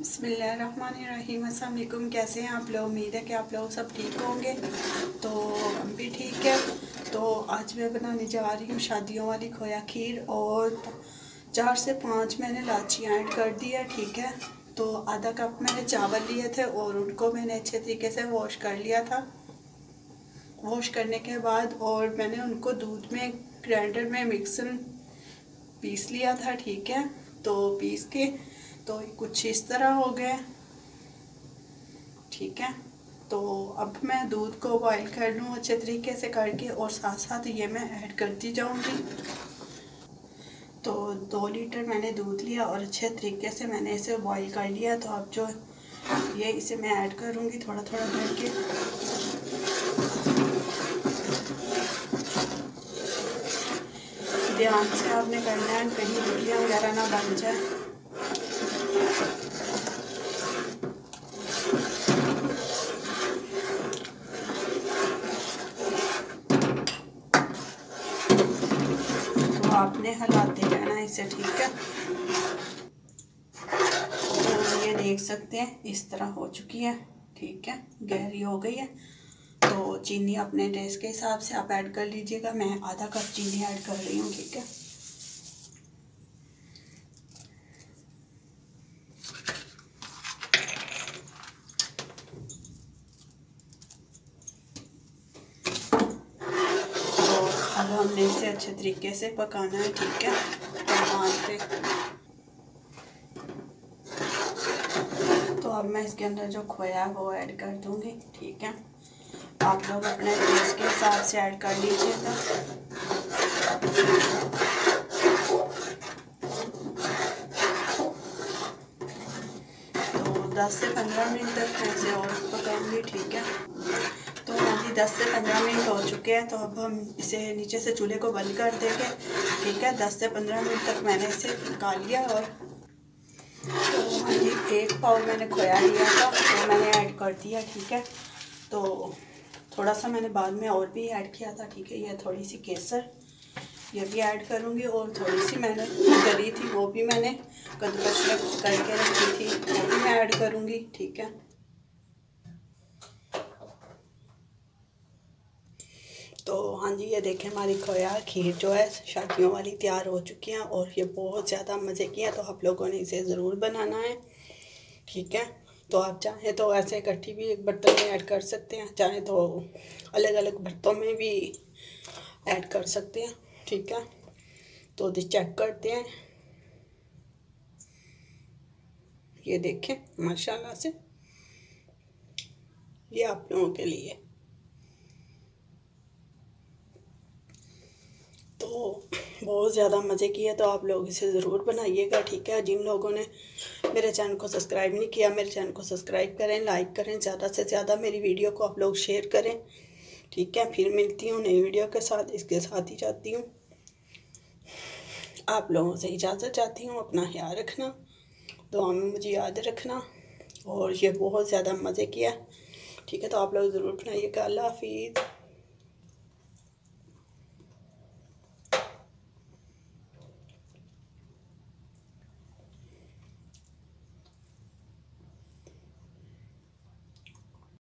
बसमीम अल्लाम कैसे हैं आप लोग? उम्मीद है कि आप लोग सब ठीक होंगे। तो हम भी ठीक है। तो आज मैं बनाने जा रही हूँ शादियों वाली खोया खीर और चार से पाँच मैंने लाचियाँ ऐड कर दी है, ठीक है? तो आधा कप मैंने चावल लिए थे और उनको मैंने अच्छे तरीके से वॉश कर लिया था। वॉश करने के बाद और मैंने उनको दूध में, ग्राइंडर में मिक्सर पीस लिया था, ठीक है? तो पीस के तो कुछ इस तरह हो गए ठीक है? तो अब मैं दूध को बॉईल कर लूँ अच्छे तरीके से करके और साथ साथ ये मैं ऐड करती जाऊँगी। तो दो लीटर मैंने दूध लिया और अच्छे तरीके से मैंने इसे बॉईल कर लिया। तो अब जो ये इसे मैं ऐड करूँगी थोड़ा थोड़ा करके। ध्यान से आपने करना है, कहीं रोटियाँ वगैरह ना बन जाए। आपने हलाते रहना इसे, ठीक है? तो ये देख सकते हैं, इस तरह हो चुकी है, ठीक है? गहरी हो गई है। तो चीनी अपने टेस्ट के हिसाब से आप ऐड कर लीजिएगा। मैं आधा कप चीनी ऐड कर रही हूँ, ठीक है? अब हमने इसे अच्छे तरीके से पकाना है, ठीक है? टमाट पे। तो अब मैं इसके अंदर जो खोया है, वो ऐड कर दूँगी, ठीक है? आप लोग अपने टेस्ट के हिसाब से ऐड कर लीजिएगा। तो 10 से 15 मिनट तक इसे और पकाऊँगी, ठीक है? तो अभी 10 से 15 मिनट हो चुके हैं तो अब हम इसे नीचे से चूल्हे को बंद कर देंगे। ठीक है 10 से 15 मिनट तक मैंने इसे निकाल लिया और तो हाँ जी एक पाव मैंने खोया लिया था, वो मैंने ऐड कर दिया, ठीक है। तो थोड़ा सा मैंने बाद में और भी ऐड किया था, ठीक है, ये थोड़ी सी केसर, ये भी ऐड करूँगी और थोड़ी सी मैंने करी थी, वो भी मैंने कद्दूकश करके रखी थी, वो भी मैं ऐड करूँगी, ठीक है। तो हाँ जी, ये देखें हमारी खोया खीर जो है शादियों वाली तैयार हो चुकी हैं और ये बहुत ज़्यादा मज़े की है तो आप लोगों ने इसे ज़रूर बनाना है। ठीक है? तो आप चाहें तो ऐसे इकट्ठी भी एक बर्तन में ऐड कर सकते हैं, चाहें तो अलग अलग बर्तनों में भी ऐड कर सकते हैं। ठीक है? तो चेक करते हैं। ये देखें, माशाल्लाह से। ये आप लोगों के लिए। बहुत ज़्यादा मज़े की है तो आप लोग इसे ज़रूर बनाइएगा, ठीक है? जिन लोगों ने मेरे चैनल को सब्सक्राइब नहीं किया, मेरे चैनल को सब्सक्राइब करें, लाइक करें, ज़्यादा से ज़्यादा मेरी वीडियो को आप लोग शेयर करें, ठीक है? फिर मिलती हूँ नई वीडियो के साथ, इसके साथ ही जाती हूँ। आप लोगों से इजाज़त चाहती हूँ, अपना ख्याल रखना दुआ में मुझे याद रखना, और ये बहुत ज़्यादा मज़े किया, ठीक है? तो आप लोग ज़रूर बनाइएगा, अल्लाह हाफिज़।